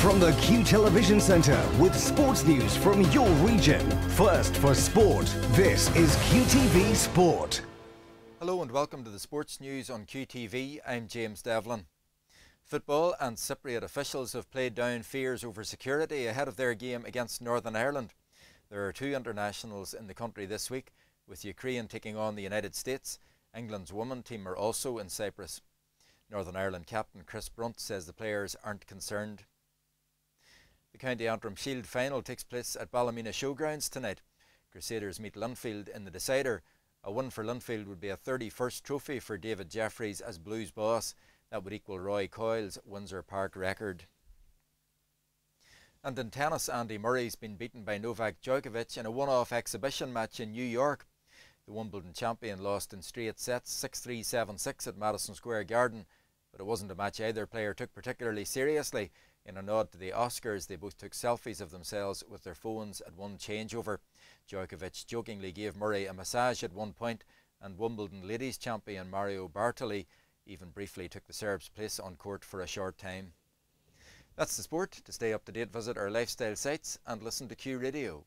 from the Q Television Centre with sports news from your region. First for sport, this is QTV Sport. Hello and welcome to the sports news on QTV. I'm James Devlin. Football and Cypriot officials have played down fears over security ahead of their game against Northern Ireland. There are two internationals in the country this week, with Ukraine taking on the United States. England's women team are also in Cyprus. Northern Ireland captain Chris Brunt says the players aren't concerned. The County Antrim Shield final takes place at Ballymena Showgrounds tonight. Crusaders meet Linfield in the decider. A win for Linfield would be a 31st trophy for David Jeffries as Blues boss. That would equal Roy Coyle's Windsor Park record. And in tennis, Andy Murray's been beaten by Novak Djokovic in a one-off exhibition match in New York. The Wimbledon champion lost in straight sets 6-3, 7-6 at Madison Square Garden but it wasn't a match either player took particularly seriously. In a nod to the Oscars, they both took selfies of themselves with their phones at one changeover. Djokovic jokingly gave Murray a massage at one point, and Wimbledon ladies champion Marion Bartoli even briefly took the Serb's place on court for a short time. That's the sport. To stay up to date, visit our lifestyle sites and listen to Q Radio.